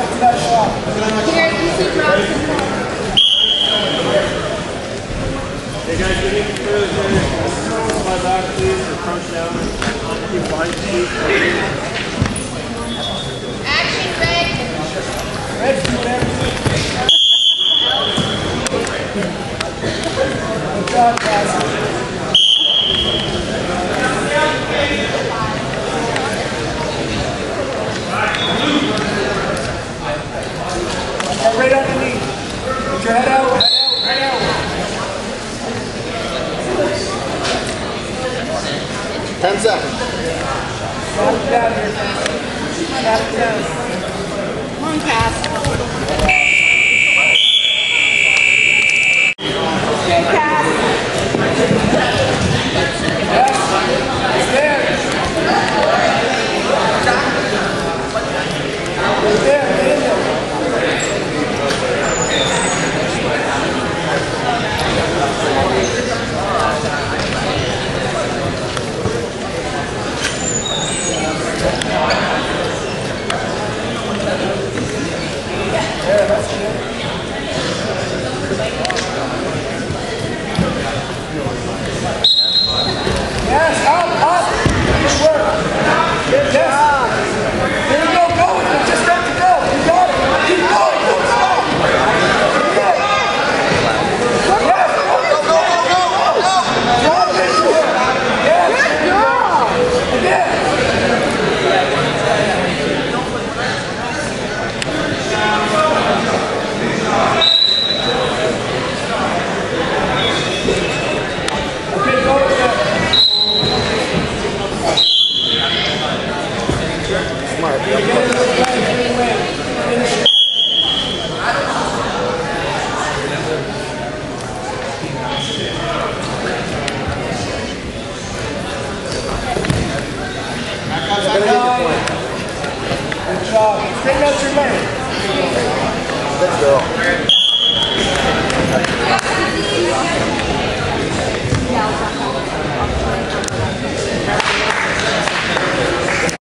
That. Hey guys, we need to. Slide back, please, or crouch down. Keep behind the Ten seconds. Come on, Cass. Yeah. Good job. Take out your leg. Good girl.